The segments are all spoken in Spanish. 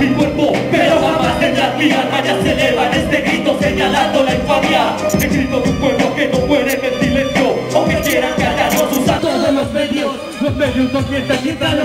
mi cuerpo, pero jamás tendrás mi alma. Ya se eleva este grito señalando la infamia.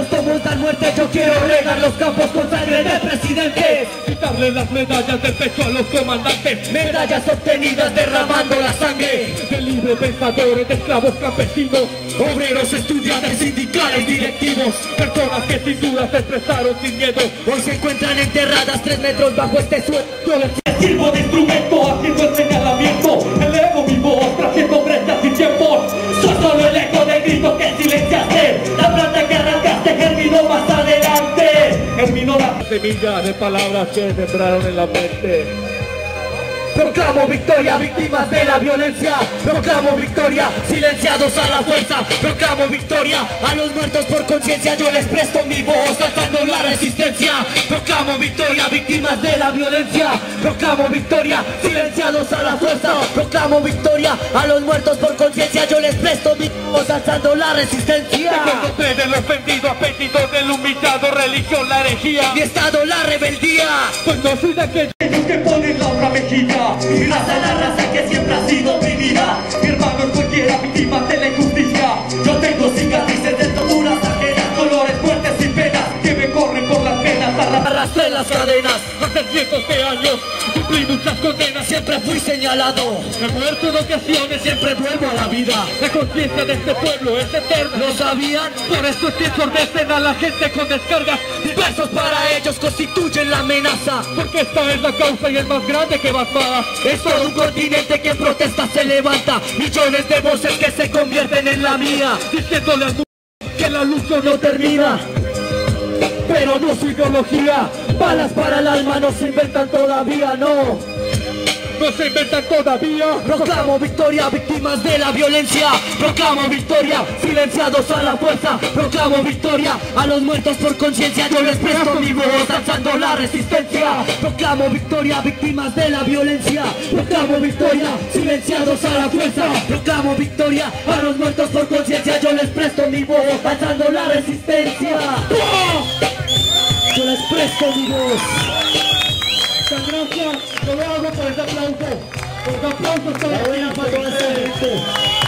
Los tomos dan muerte. Yo quiero regar los campos con sangre de presidentes. Quitarle las medallas del pecho a los comandantes. Medallas obtenidas derramando la sangre de libres pensadores, de esclavos campesinos, obreros, estudiantes, sindicales, directivos, personas que sin duda se expresaron sin miedo. Hoy se encuentran enterradas tres metros bajo este suelo. Yo les sirvo de instrumento haciendo el señalamiento. Elevo mi voz, trayendo Germinó la semilla de palabras que sembraron en la mente. Proclamo victoria, víctimas de la violencia. Proclamo victoria, silenciados a la fuerza. Proclamo victoria, a los muertos por conciencia. Yo les presto mi voz, alzando la resistencia. Proclamo victoria, víctimas de la violencia. Proclamo victoria, silenciados a la fuerza. Proclamo victoria, a los muertos por conciencia. Yo les presto mi voz, alzando la resistencia. Del ofendido, apetito del humillado, religión, la herejía. Mi estado, la rebeldía. Pues no soy de aquellos Ellos que ponen Mi raza la raza que siempre ha sido oprimida las Arra- Arrastré las cadenas hace cientos de años, cumplí muchas condenas. Siempre fui señalado. He muerto en ocasiones, Siempre vuelvo a la vida. La conciencia de este pueblo es eterna. ¿Lo sabían? Por eso es que ensordecen a la gente con descargas, Versos para ellos constituyen la amenaza. Porque esta es la causa y el más grande que más. Es todo un continente que en protesta se levanta. Millones de voces que se convierten en la mía. Diciéndole al mundo que la lucha no termina Pero no su ideología Balas para el alma no se inventan todavía, no. No se inventan todavía. Proclamo victoria, víctimas de la violencia. Proclamo victoria, silenciados a la fuerza. Proclamo victoria, a los muertos por conciencia. Yo les presto mi voz, alzando la resistencia. Proclamo victoria, víctimas de la violencia. Proclamo victoria, silenciados a la fuerza. Proclamo victoria, a los muertos por conciencia. Yo les presto mi voz, alzando la resistencia Mi voz Muchas gracias. Yo lo hago por ese aplauso. Por aplauso está la buena para todo evento.